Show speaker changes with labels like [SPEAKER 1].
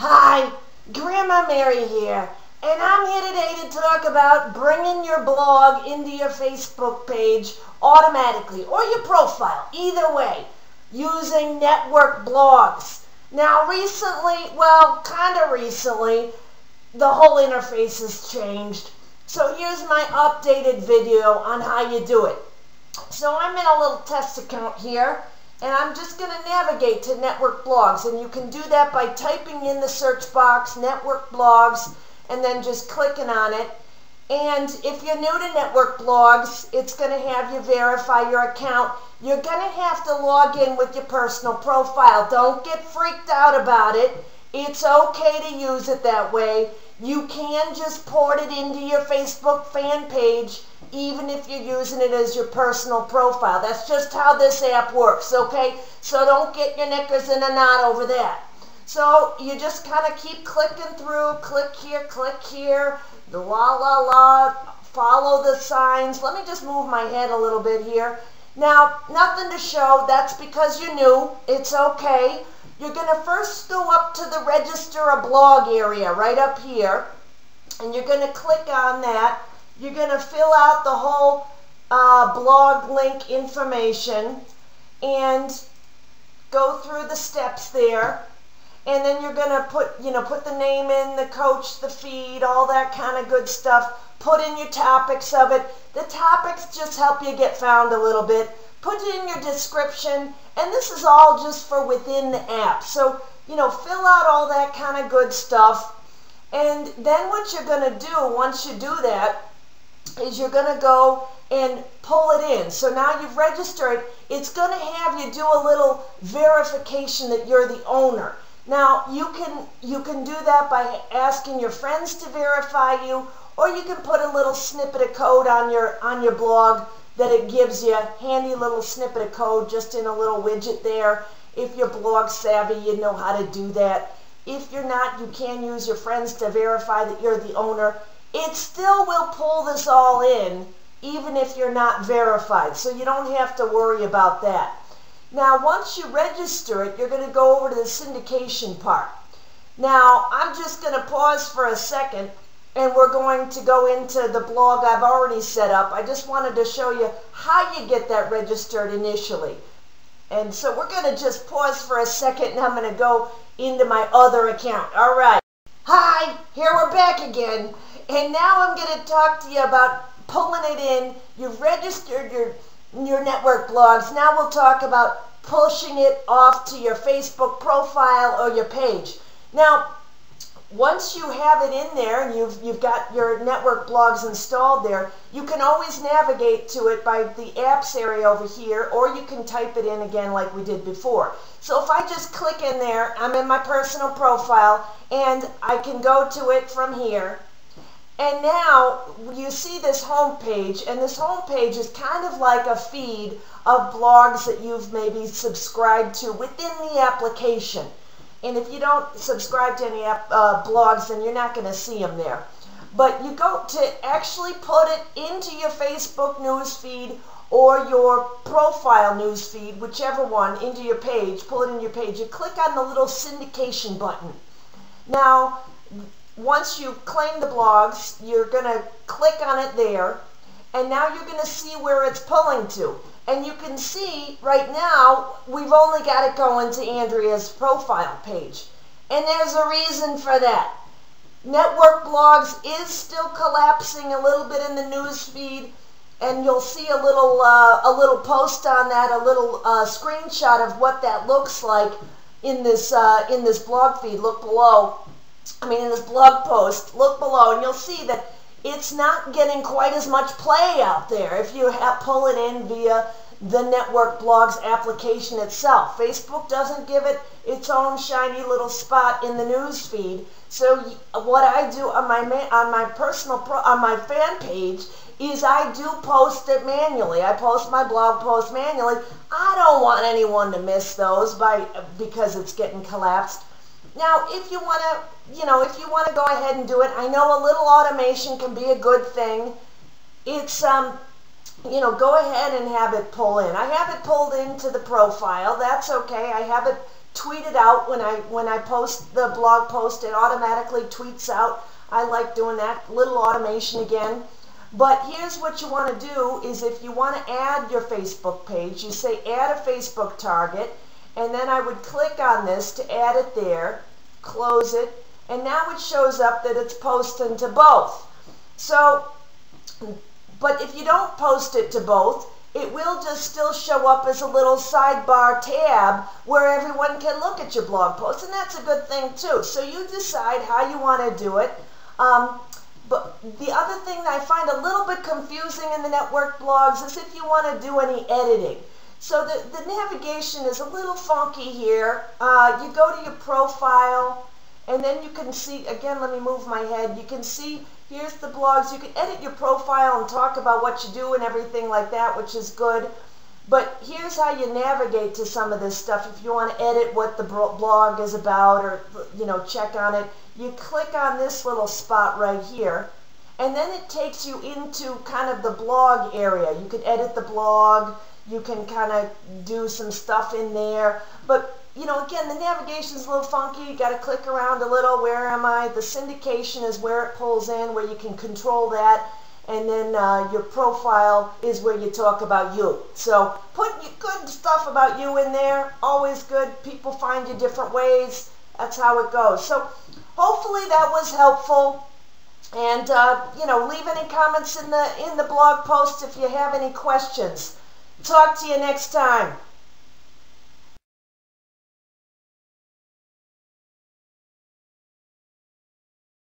[SPEAKER 1] Hi, Grandma Mary here, and I'm here today to talk about bringing your blog into your Facebook page automatically or your profile, either way, using network blogs. Now, recently, well, kind of recently, the whole interface has changed. So here's my updated video on how you do it. So I'm in a little test account here and I'm just going to navigate to network blogs. And you can do that by typing in the search box network blogs and then just clicking on it. And if you're new to network blogs it's going to have you verify your account. You're going to have to log in with your personal profile. Don't get freaked out about it. It's okay to use it that way you can just port it into your Facebook fan page even if you're using it as your personal profile. That's just how this app works, okay? So don't get your knickers in a knot over that. So you just kind of keep clicking through, click here, click here, the la la la, follow the signs. Let me just move my head a little bit here. Now, nothing to show, that's because you're new, it's okay. You're going to first go up to the register a blog area right up here, and you're going to click on that. You're going to fill out the whole uh, blog link information and go through the steps there. And then you're going to put, you know, put the name in, the coach, the feed, all that kind of good stuff. Put in your topics of it. The topics just help you get found a little bit. Put it in your description. And this is all just for within the app. So, you know, fill out all that kind of good stuff. And then what you're going to do once you do that is you're going to go and pull it in. So now you've registered, it's going to have you do a little verification that you're the owner. Now you can you can do that by asking your friends to verify you or you can put a little snippet of code on your on your blog that it gives you handy little snippet of code just in a little widget there. If you're blog savvy, you know how to do that. If you're not, you can use your friends to verify that you're the owner it still will pull this all in even if you're not verified. So you don't have to worry about that. Now, once you register it, you're going to go over to the syndication part. Now, I'm just going to pause for a second and we're going to go into the blog I've already set up. I just wanted to show you how you get that registered initially. And so we're going to just pause for a second and I'm going to go into my other account. All right. Hi, here we're back again. And now I'm going to talk to you about pulling it in. You've registered your, your network blogs. Now we'll talk about pushing it off to your Facebook profile or your page. Now, once you have it in there and you've, you've got your network blogs installed there, you can always navigate to it by the apps area over here, or you can type it in again like we did before. So if I just click in there, I'm in my personal profile, and I can go to it from here. And now you see this home page, and this home page is kind of like a feed of blogs that you've maybe subscribed to within the application. And if you don't subscribe to any uh, blogs, then you're not going to see them there. But you go to actually put it into your Facebook news feed or your profile news feed, whichever one, into your page, pull it in your page. You click on the little syndication button. Now, once you claim the blogs, you're going to click on it there, and now you're going to see where it's pulling to. And you can see right now, we've only got it going to Andrea's profile page. And there's a reason for that. Network blogs is still collapsing a little bit in the news feed, and you'll see a little uh, a little post on that, a little uh, screenshot of what that looks like in this uh, in this blog feed. Look below. I mean, in this blog post, look below and you'll see that it's not getting quite as much play out there if you pull it in via the network blogs application itself. Facebook doesn't give it its own shiny little spot in the news feed. So what I do on my on my personal on my fan page is I do post it manually. I post my blog post manually. I don't want anyone to miss those by because it's getting collapsed. Now, if you want to you know, if you want to go ahead and do it, I know a little automation can be a good thing. It's, um, you know, go ahead and have it pull in. I have it pulled into the profile. That's okay. I have it tweeted out when I when I post the blog post. It automatically tweets out. I like doing that little automation again. But here's what you want to do is if you want to add your Facebook page, you say add a Facebook target, and then I would click on this to add it there, close it, and now it shows up that it's posting to both. So, but if you don't post it to both, it will just still show up as a little sidebar tab where everyone can look at your blog post, and that's a good thing too. So you decide how you want to do it. Um, but the other thing that I find a little bit confusing in the network blogs is if you want to do any editing. So the, the navigation is a little funky here. Uh, you go to your profile, and then you can see, again, let me move my head. You can see, here's the blogs. You can edit your profile and talk about what you do and everything like that, which is good. But here's how you navigate to some of this stuff. If you want to edit what the blog is about or, you know, check on it, you click on this little spot right here, and then it takes you into kind of the blog area. You can edit the blog, you can kind of do some stuff in there, but you know, again, the navigation is a little funky. You got to click around a little. Where am I? The syndication is where it pulls in, where you can control that. And then uh, your profile is where you talk about you. So put good stuff about you in there. Always good. People find you different ways. That's how it goes. So hopefully that was helpful. And uh, you know, leave any comments in the in the blog post if you have any questions. Talk to you next time.